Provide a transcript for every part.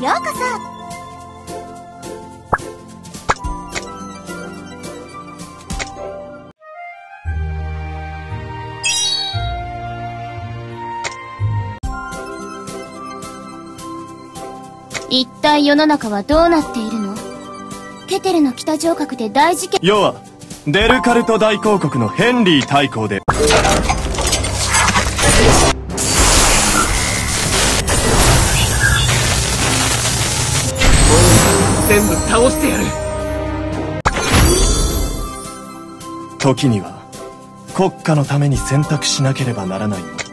ようこそ。一体世の中はどうなっているの？ケテルの北城郭で大事件。世はデルカルト大公国のヘンリー大公で。全部倒してやる。時には国家のために選択しなければならない。もの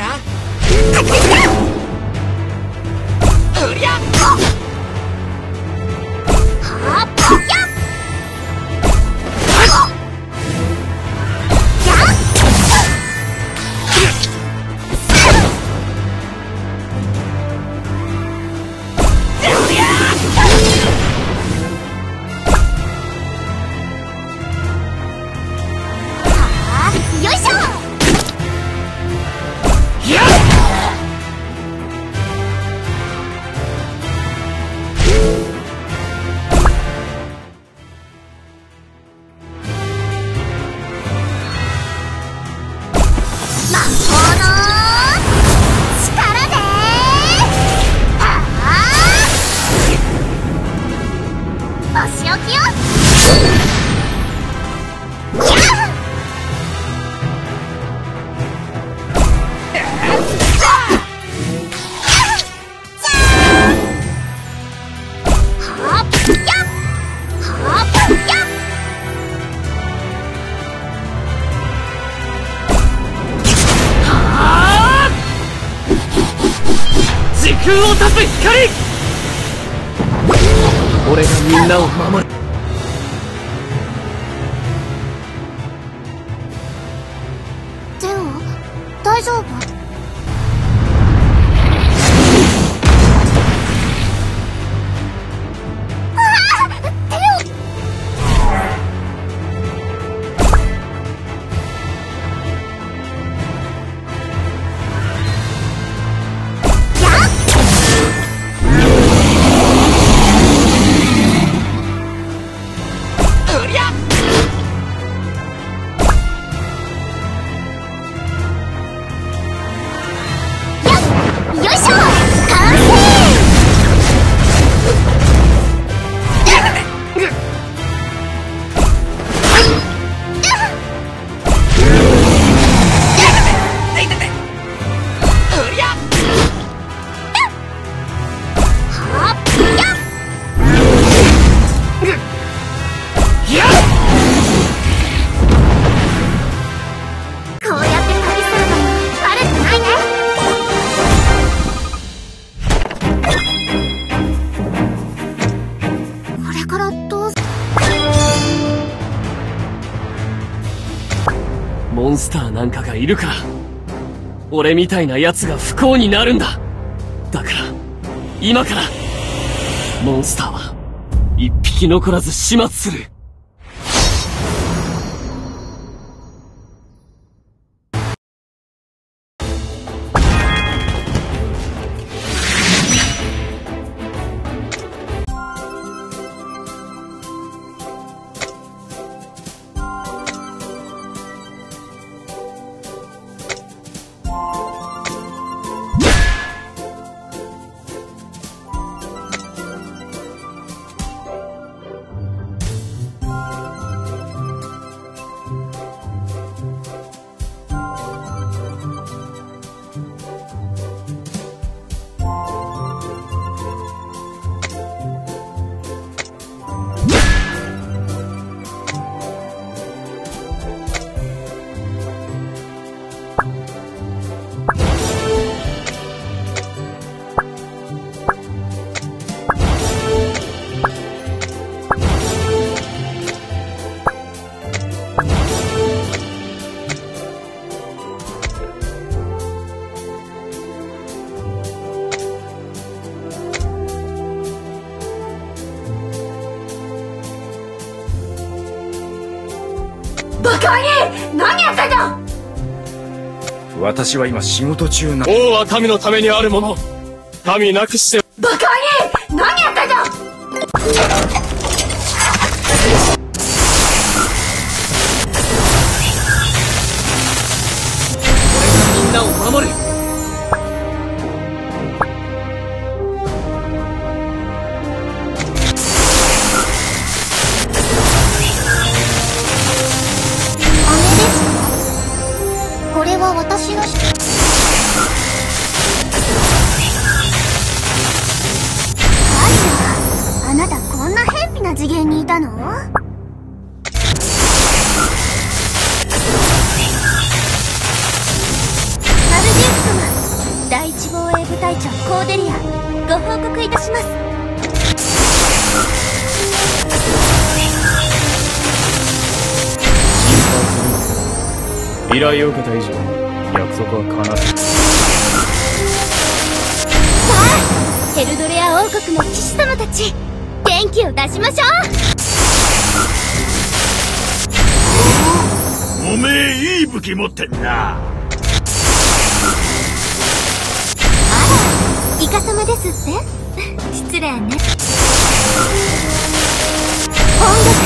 huh? 光俺がみんなを守る。がいるから俺みたいな奴が不幸になるんだ。だから今からモンスターは一匹残らず始末する。に何やってんだ！私は今仕事中な王は民のためにあるもの。民なくして依頼を受けた以上約束は必ずさあヘルドレア王国の騎士様たち元気を出しましょう。おめえいい武器持ってんな。イカ様ですって？失礼ね。音楽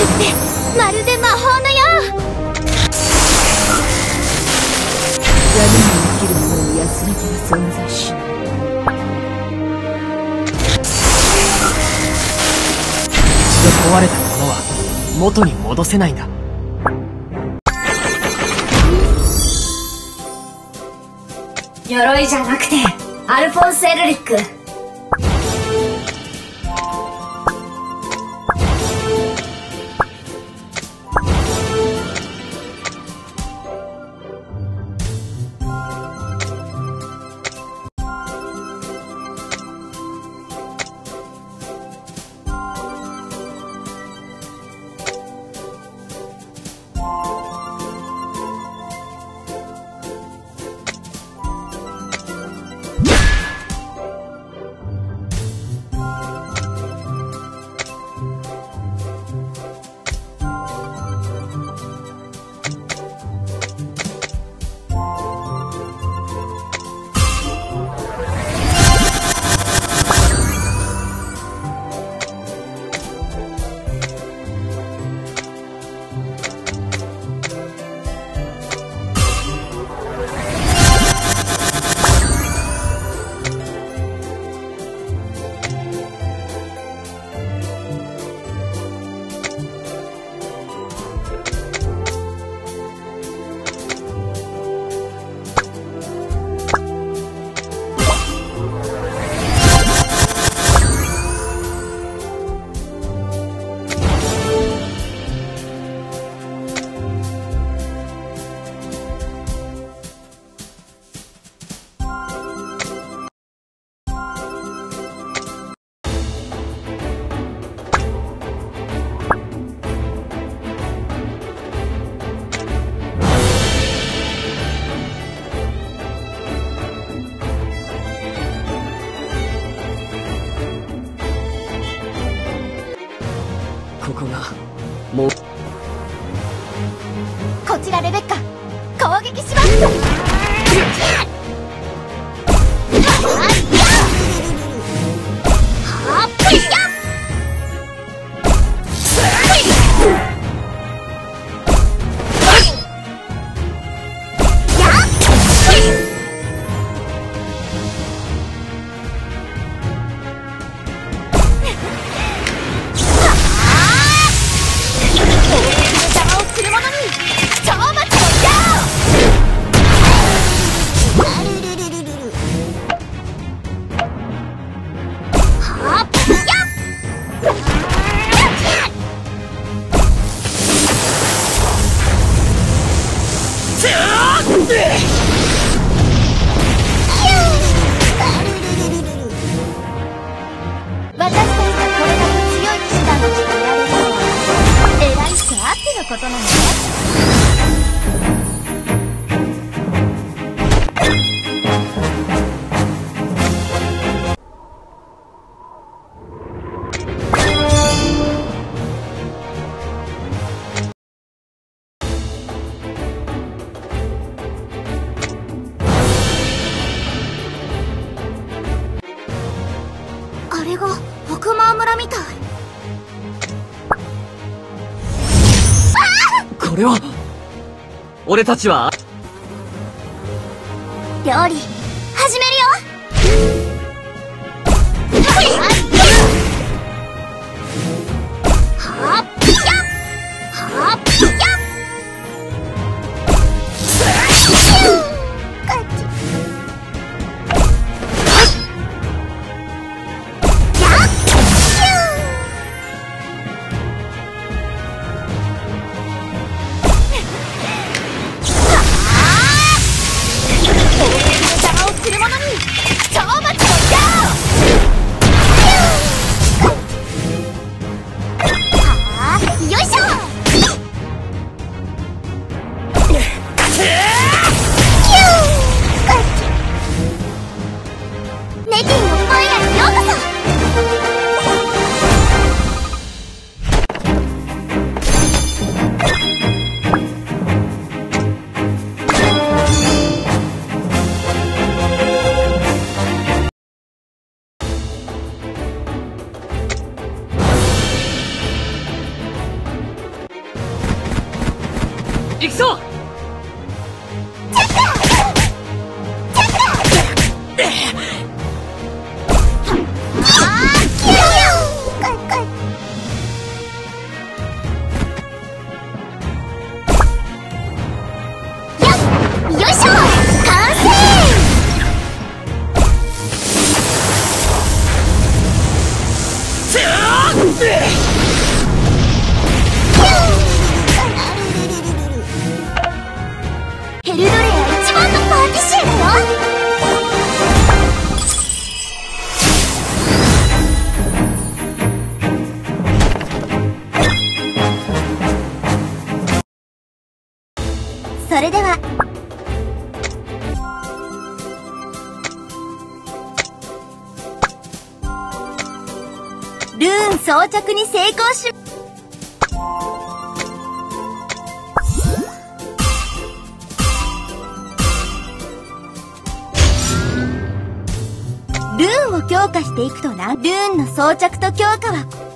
ってまるで魔法のよう。者に安らぎは存在しない。一度壊れたものは元に戻せないんだ。鎧じゃなくてアルフォンス・エルリックこれだけ強い騎士団の力で偉い人あってのことなのね。みたい。これは俺たちは？料理。ルーン装着に成功しルーンを強化していくとな。ルーンの装着と強化は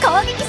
攻撃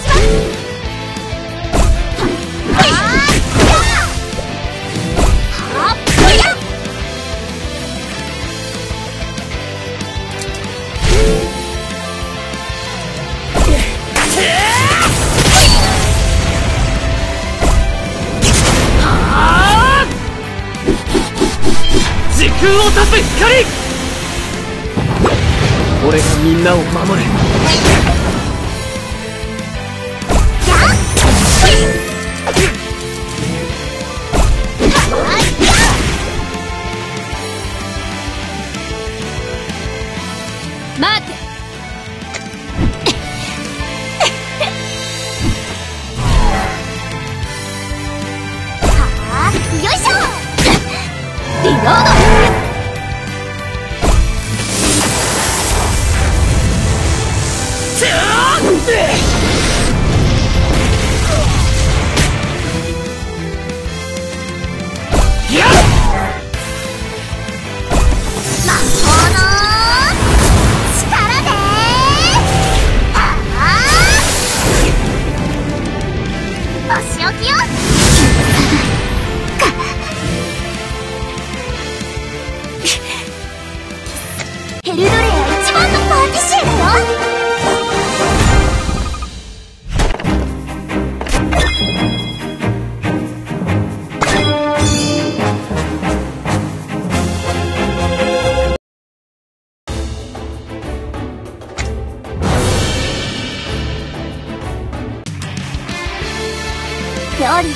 料理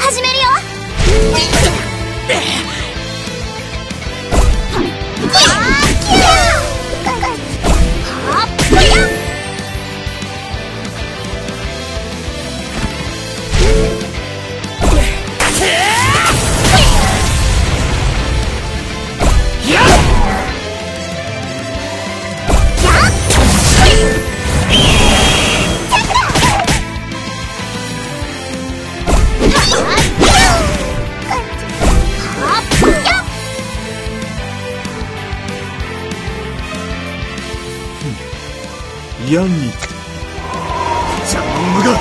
始めるよ。ヤンに邪魔がう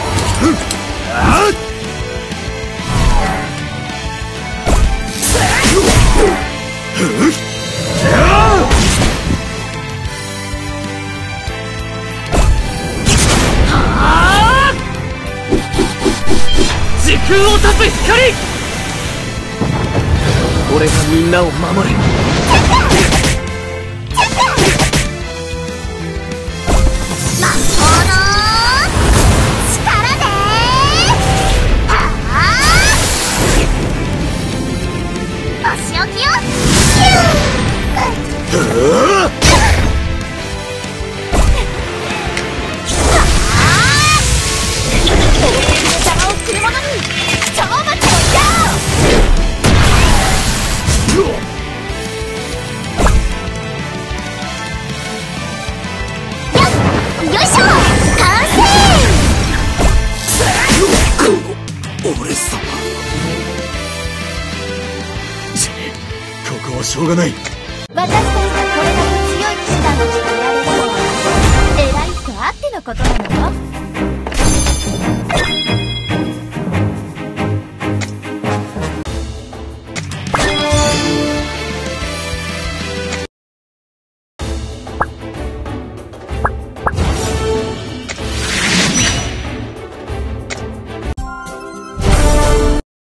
を光。俺がみんなを守るしょうがない。私たちがこれだけ強い騎士団をしていられるのは偉い人あってのことなのよ。